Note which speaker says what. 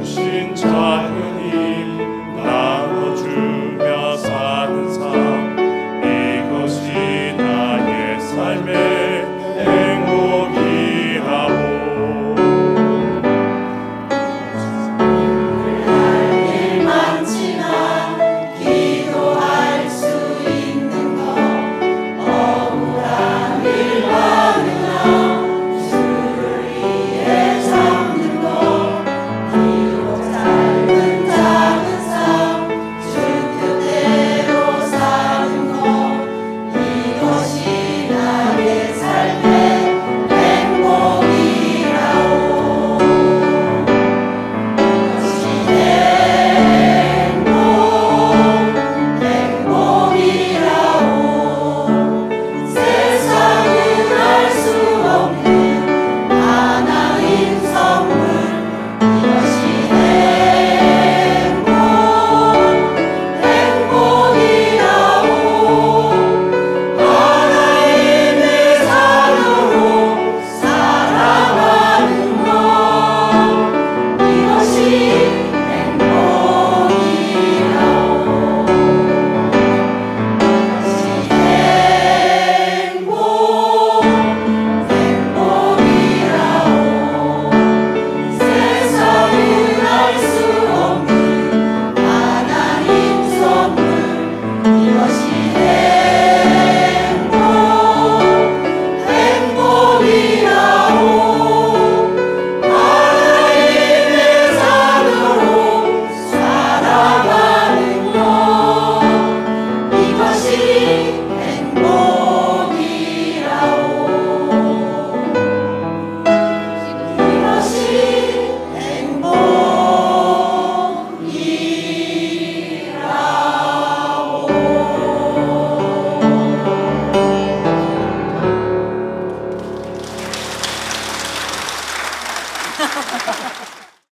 Speaker 1: 부르신 자연이